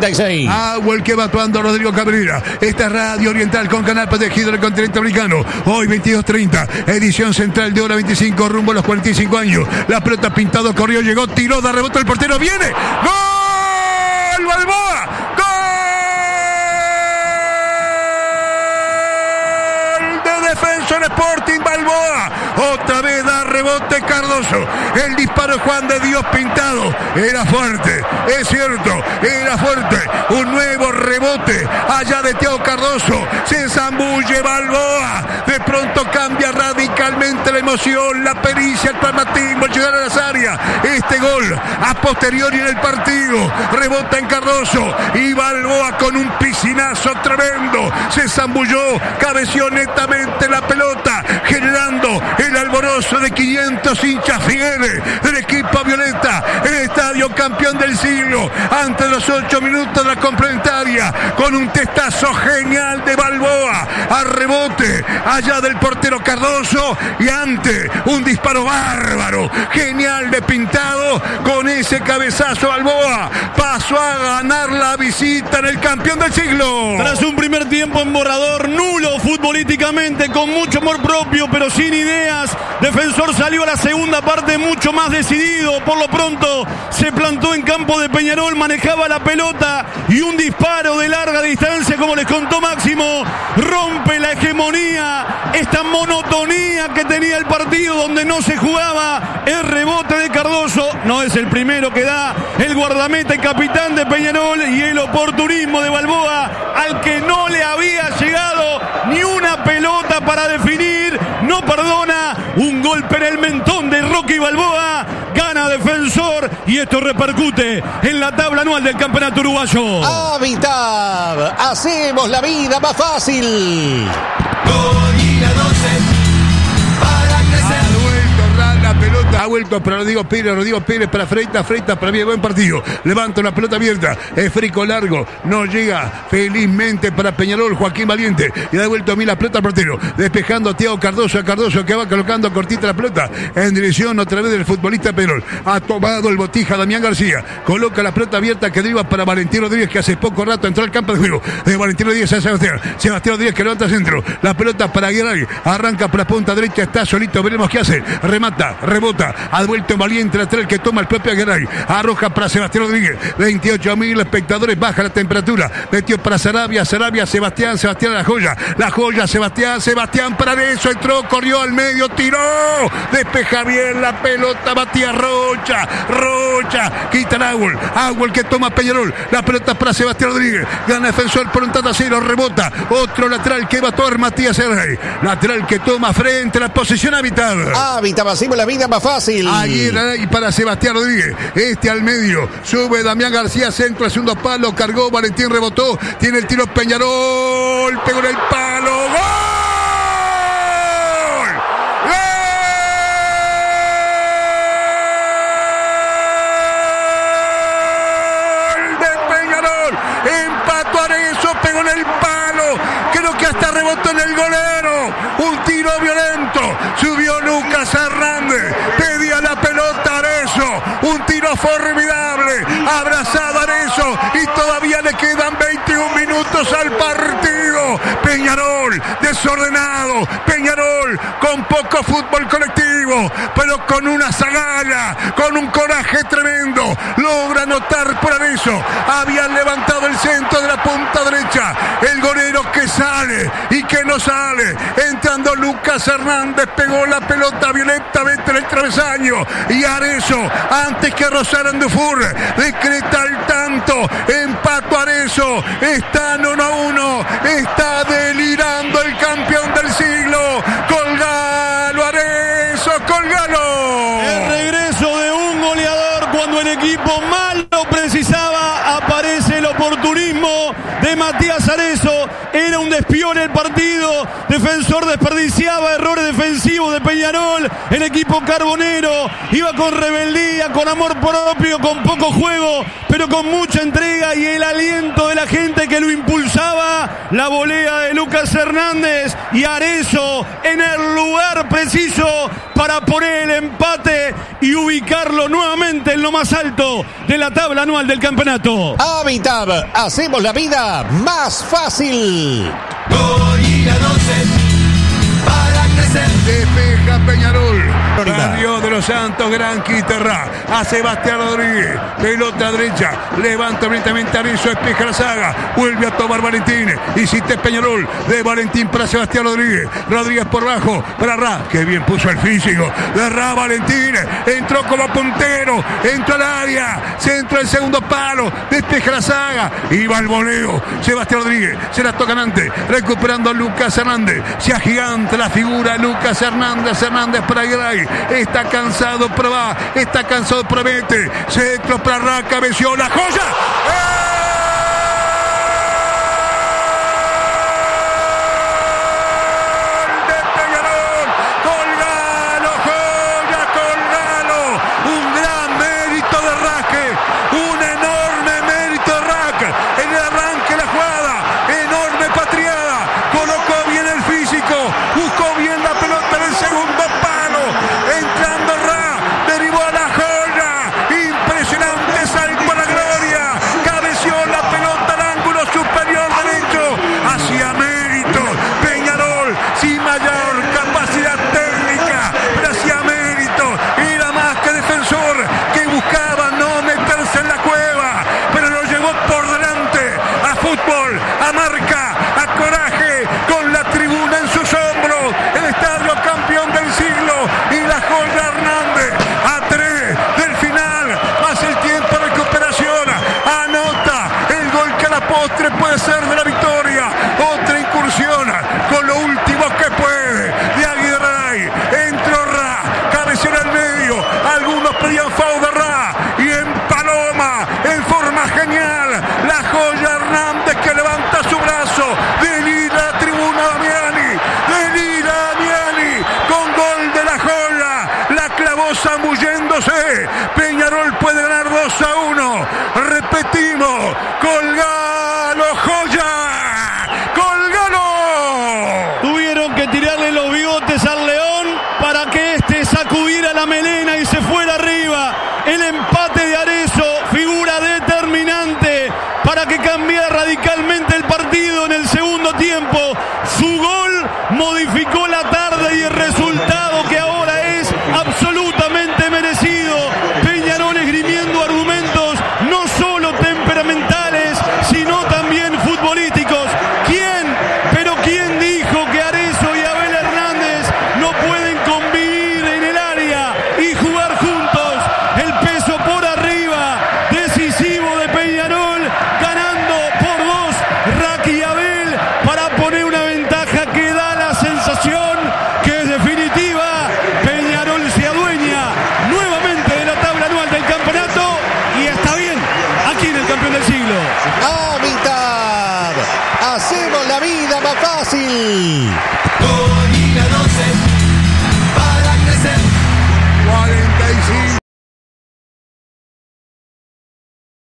36. Agua que va actuando Rodrigo Cabrera. Esta es Radio Oriental con canal protegido del continente americano. Hoy 22.30, edición central de hora 25, rumbo a los 45 años. La pelota pintado, corrió, llegó, tiró, da rebote, el portero viene. ¡Gol! Rebote Cardoso. El disparo Juan de Dios pintado. Era fuerte, es cierto, era fuerte. Un nuevo rebote allá de Teo Cardoso. Se zambulle Balboa. De la emoción, la pericia, el pragmatismo, llegar a las áreas. Este gol a posteriori en el partido. Rebota en Cardoso. Y Balboa con un piscinazo tremendo. Se zambulló, cabeció netamente la pelota, generando el alborozo de 500 hinchas fieles del equipo Violeta. El estadio campeón del siglo. Ante los 8 minutos de la complementaria. Con un testazo genial de Balboa. A rebote allá del portero Cardoso. Y ante un disparo bárbaro. Genial de pintado. Con ese cabezazo Balboa. Pasó a ganar la visita en el campeón del siglo. Tras un primer tiempo en borrador, nulo futbolísticamente, con mucho amor propio, pero sin ideas. Defensor salió a la segunda parte mucho más decidido. Por lo pronto se plantó en campo de Peñarol, manejaba la pelota y un disparo de larga distancia, como les contó Máximo, rompe la hegemonía, esta monotonía que tenía el partido donde no se jugaba. El rebote de Cardoso no es el primero que da el guardameta y capitán de Peñarol y el oportunismo de Balboa al que no le había llegado ni una la pelota para definir, no perdona, un golpe en el mentón de Rocky Balboa, gana defensor y esto repercute en la tabla anual del campeonato uruguayo. Habitab, hacemos la vida más fácil. Gol 12. Vuelto para Rodrigo Pérez, Rodrigo Pérez para Freitas, Freitas para bien, buen partido. Levanta la pelota abierta, esfrico largo, no llega felizmente para Peñarol, Joaquín Valiente. Y ha vuelto a mí la pelota al portero, despejando a Tiago Cardoso, a Cardoso que va colocando cortita la pelota en dirección otra vez del futbolista Peñarol. Ha tomado el botija Damián García, coloca la pelota abierta que deriva para Valentín Rodríguez que hace poco rato entró al campo de juego. De Valentín Rodríguez a Sebastián, Sebastián Rodríguez que levanta centro, la pelota para Aguilar, arranca por la punta derecha, está solito, veremos qué hace, remata, rebota, ha vuelto Valiente lateral que toma el propio Aguilar, arroja para Sebastián Rodríguez, 28 mil espectadores, baja la temperatura, metió para Sarabia, Sarabia, Sebastián, Sebastián la joya, la joya, Sebastián, Sebastián para eso, entró, corrió al medio, tiró, despeja bien la pelota, Matías Rocha, Rocha, quita el agua, agua el que toma Peñarol, la pelota para Sebastián Rodríguez, gana defensor por un cero, rebota, otro lateral que va a tomar Matías Serrey, lateral que toma frente a la posición habitada. Habitab. Hacemos la vida más fácil. Aguirre y para Sebastián Rodríguez. Este al medio. Sube Damián García, centro, segundo palo. Cargó, Valentín rebotó. Tiene el tiro Peñarol. Pegó en el palo. ¡Gol! ¡Gol! Empató Arezo, pegó en el palo. Creo que hasta rebotó en el golero. Formidable. Abrazado Arezo. Y todavía le quedan 21 minutos al partido. Peñarol desordenado. Peñarol con poco fútbol Pero con una zagala. Con un coraje tremendo. Logra anotar por Arezo. Habían levantado el centro de la punta derecha. El golero que sale y que no sale. Entrando Lucas Hernández pegó la pelota violentamente en el travesaño. Y Arezo, antes que rozaran Dufour, decreta el tanto. Empato Arezo. Están uno a uno. Está oportunismo de Matías Arezo. Era un despión el partido. Defensor desperdiciaba errores defensivos de Peñarol. El equipo carbonero iba con rebeldía, con amor propio, con poco juego, pero con mucha entrega y el aliento de la gente que lo impulsaba. La volea de Lucas Hernández y Arezo en el lugar preciso para poner el empate y ubicarlo nuevamente en lo más alto de la tabla anual del campeonato. Habitab, hacemos la vida más fácil. Despeja Peñarol. Barrio de los Santos, gran quiterra. A Sebastián Rodríguez. Pelota derecha. Levanta directamente a Rizzo. La saga. Vuelve a tomar Valentín. Hiciste Peñarol. De Valentín para Sebastián Rodríguez. Rodríguez por bajo. Para Ra. Que bien puso el físico. De Ra Valentín. Entró como puntero. Entró al área. Centro el segundo palo. Despeja la saga. Y va el voleo. Sebastián Rodríguez. Se la toca Nante. Recuperando a Lucas Hernández. Se agiganta la figura Lucas Hernández, Hernández para Gray. Está cansado, prueba, está cansado, promete. Centro para Raca, venció la joya. zambulléndose. Peñarol puede ganar 2 a 1. Repetimos, colgalo, joya. ¡No, mitad! ¡Hacemos la vida más fácil!